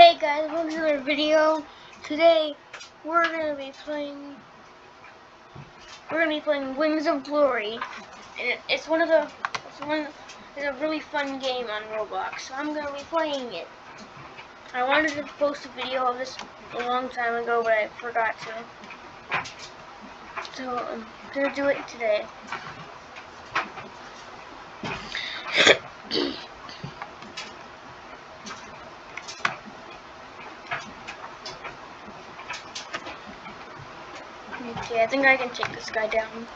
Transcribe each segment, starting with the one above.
Hey guys, welcome to another video. Today we're gonna be playing we're gonna be playing Wings of Glory. And it's one of the it's one it's a really fun game on Roblox, so I'm gonna be playing it. I wanted to post a video of this a long time ago, but I forgot to. So I'm gonna do it today. Okay, I think I can take this guy down.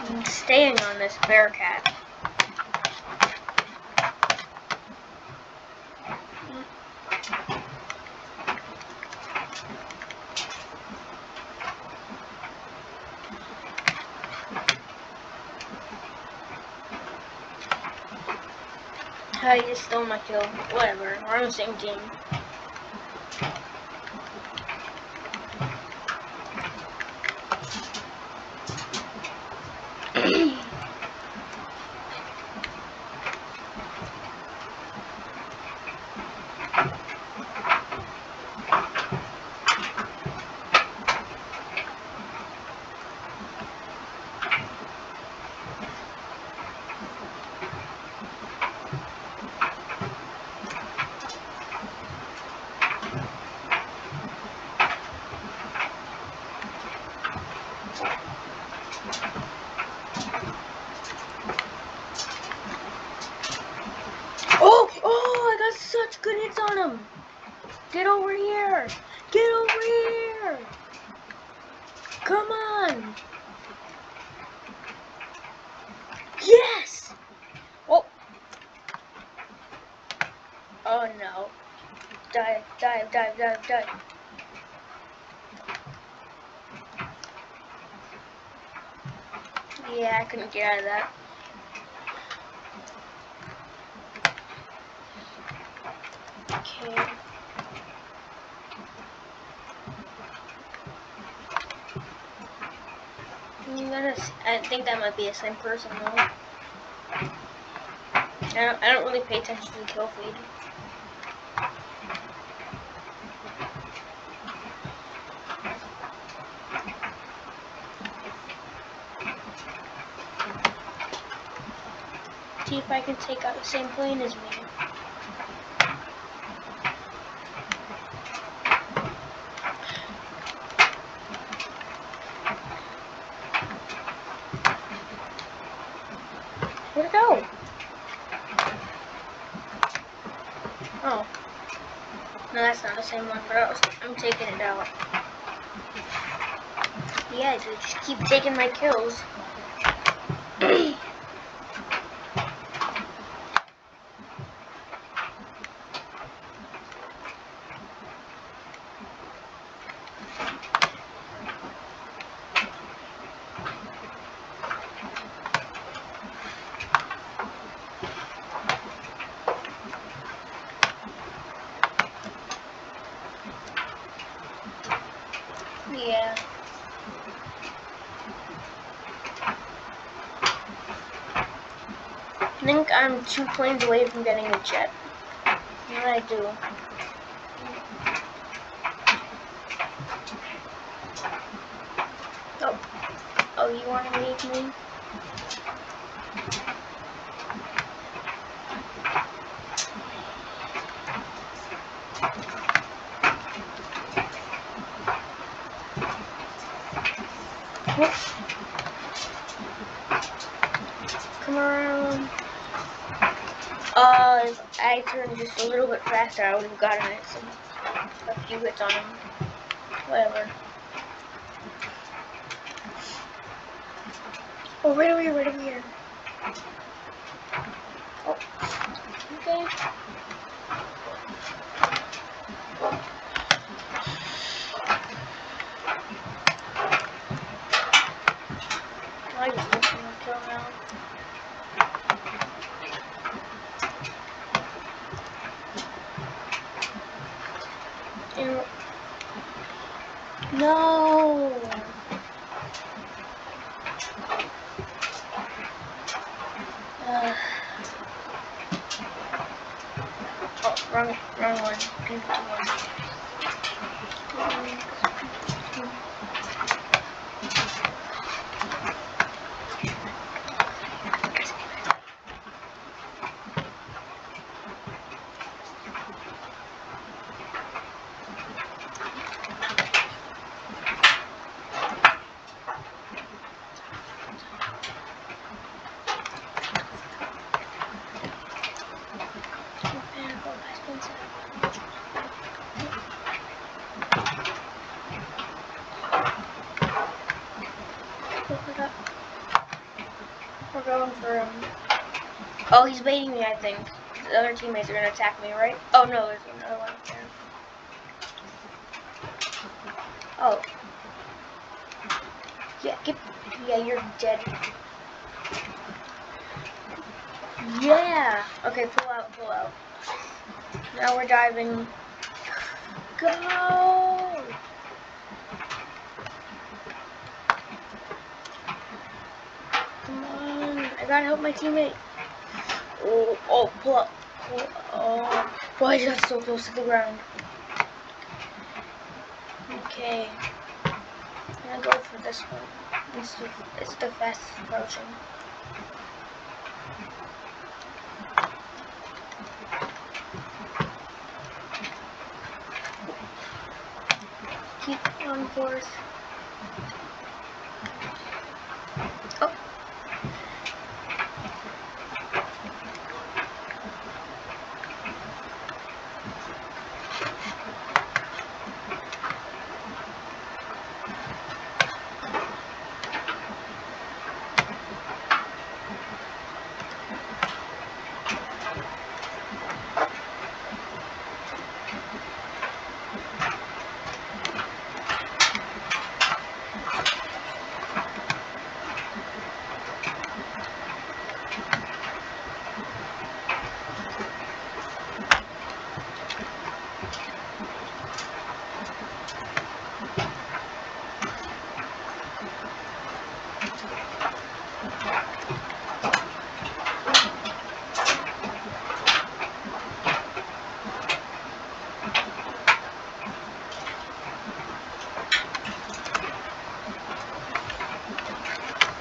I'm staying on this Bearcat. I just stole my kill. Whatever. We're on the same team. Oh, oh, I got such good hits on him. Get over here. Get over here. Come on. Yes. Oh. Oh no. Dive, dive, dive, dive. Yeah, I couldn't get out of that. Okay. Mm, S- I think that might be the same person though. I don't, I don't really pay attention to the kill feed. See if I can take out the same plane as me. Where'd it go? Oh. No, that's not the same one, but I'm taking it out. Yeah, dude, just keep taking my kills. Yeah. I think I'm two planes away from getting a jet. What I do? Oh. Oh, you want to leave me? Come around. Uh, if I turned just a little bit faster, I would have gotten it some a few hits on him. Whatever. Oh, right over here, right over here. Oh. Okay. go now. No. Uh. Oh, wrong, wrong one. To one. We're going for him. Oh, he's baiting me, I think. The other teammates are to attack me, right? Oh, no, there's another one there. Oh. Yeah, get, yeah, you're dead. Yeah! Okay, pull out, pull out. Now we're diving. Go! Come on, I gotta help my teammate. Oh, oh, pull up. Oh, boy, I got so close to the ground. Okay. I'm gonna go for this one. It's the, it's the fastest approaching. Keep on course. Oh.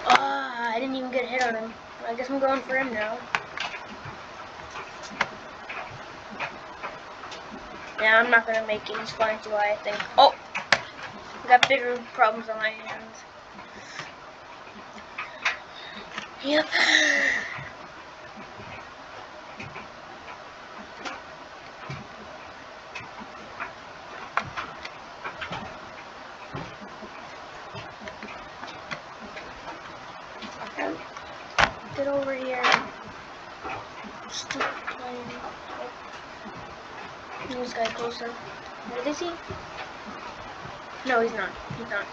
Ah, I didn't even get a hit on him. I guess Going for him now. Yeah, I'm not gonna make it. He's flying too high, I think. Oh! Got bigger problems on my hands. Yep. Um, Get over here. Stupid plane. Is he? No, he's not. He's not.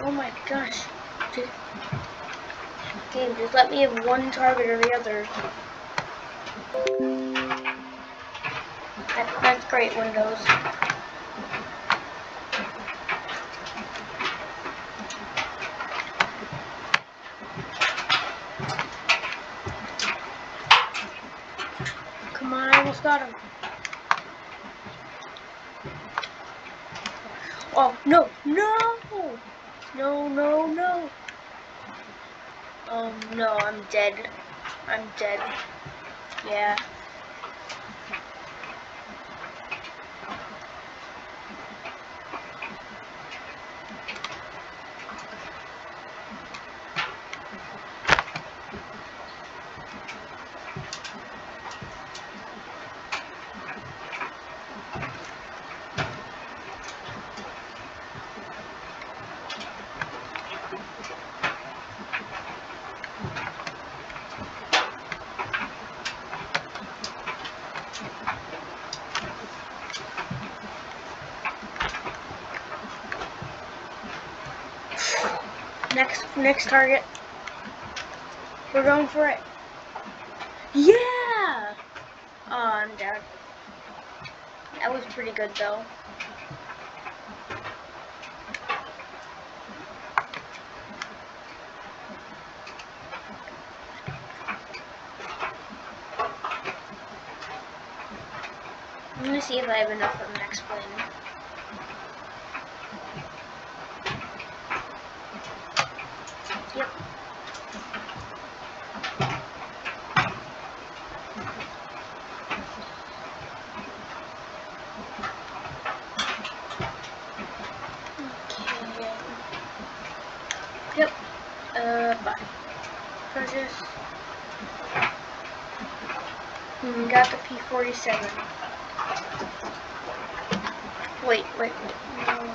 Oh my gosh. Game, just let me have one target or the other. That, that's great, Windows. Got him. Oh, no, no! No, no, no. Um, no, I'm dead. I'm dead. Yeah. Next, next target. We're going for it. Yeah! Oh, I'm. That was pretty good though. I'm gonna see if I have enough for the next plane. Yep. Okay. Yep. Uh. Purchase. Hmm, got the P47. Wait, wait, wait. No.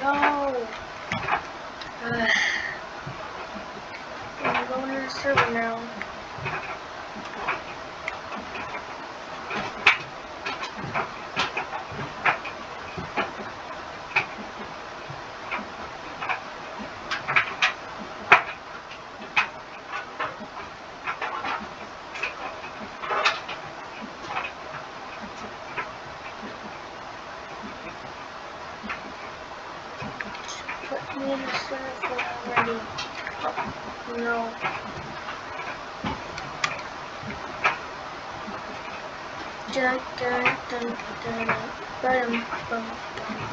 No. Ugh. I'm going to the server now. Put me in the server already. No. Dun, dun, dun, dun, dun, bum, bum.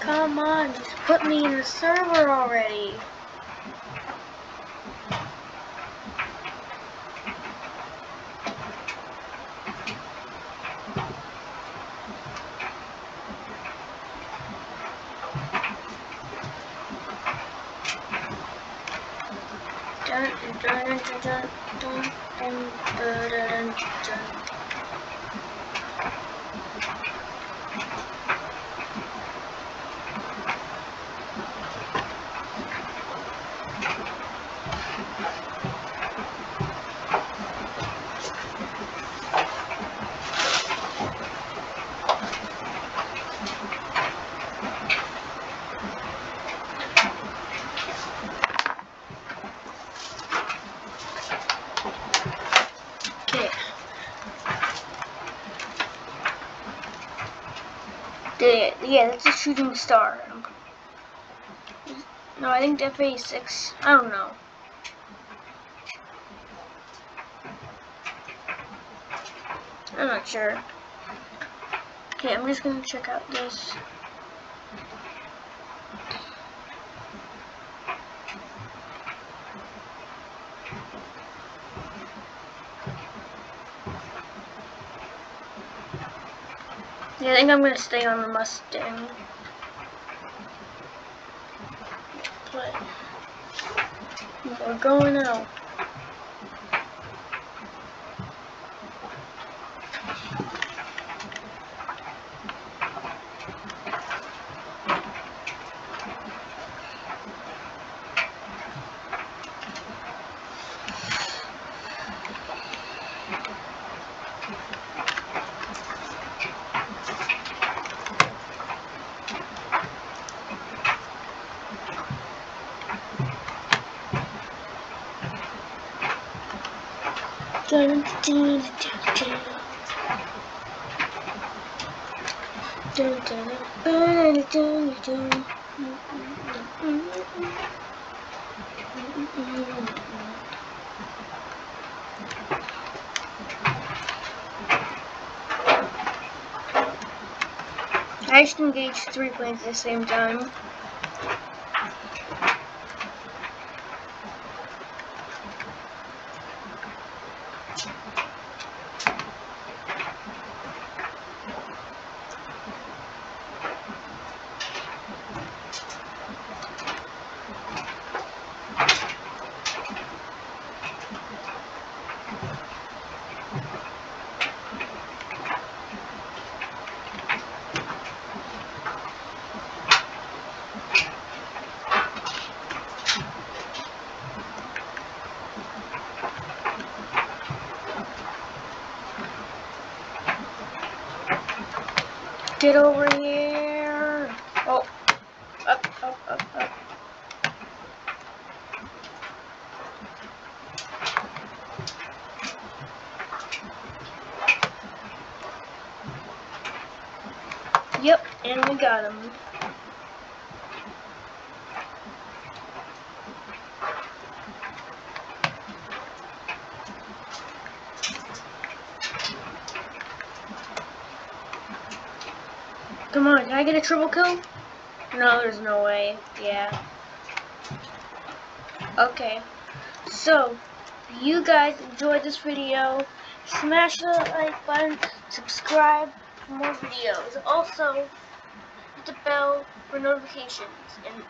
Come on, just put me in the server already. Dun, dun, dun, dun, dun, dun, dun, dun, dun, dun. Okay. The, yeah, that's a shooting star. No, I think FA6. I don't know. I'm not sure. Okay, I'm just gonna check out this. Yeah, I think I'm gonna stay on the Mustang. But we're going out. Dun, dun, dun, dun. Dun, dun, dun, dun, dun, dun. I just engaged three planes at the same time. Get over here. Oh, up, up, up, up. Yep, and we got him. I get a triple kill? No, there's no way. Yeah. Okay. So, you guys enjoyed this video, smash the like button, subscribe for more videos. Also, hit the bell for notifications. And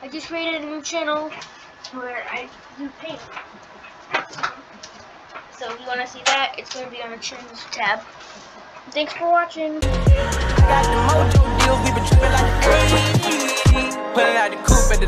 I just created a new channel where I do paint. So if you want to see that, it's going to be on the channels tab. Thanks for watching. Got the mojo we been tripping like out the at the.